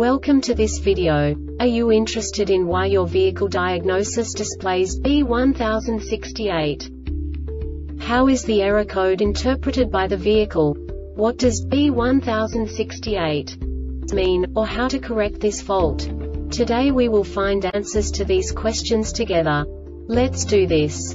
Welcome to this video. Are you interested in why your vehicle diagnosis displays B1068? How is the error code interpreted by the vehicle? What does B1068 mean, or how to correct this fault? Today we will find answers to these questions together. Let's do this.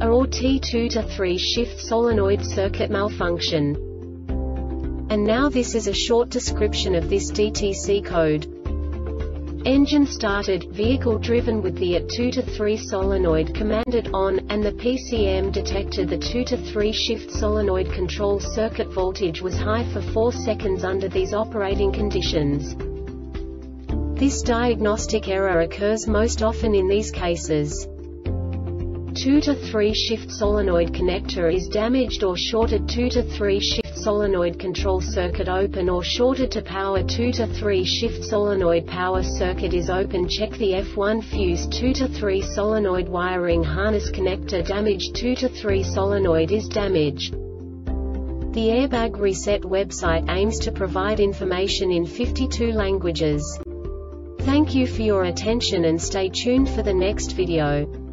a or T2 to 3 shift solenoid circuit malfunction. And now this is a short description of this DTC code. Engine started, vehicle driven with the at 2 to 3 solenoid commanded on, and the PCM detected the 2 to 3 shift solenoid control circuit voltage was high for 4 seconds under these operating conditions. This diagnostic error occurs most often in these cases. 2 to 3 shift solenoid connector is damaged or shorted 2 to 3 shift solenoid control circuit open or shorted to power 2 to 3 shift solenoid power circuit is open check the F1 fuse 2 to 3 solenoid wiring harness connector damaged 2 to 3 solenoid is damaged. The Airbag Reset website aims to provide information in 52 languages. Thank you for your attention and stay tuned for the next video.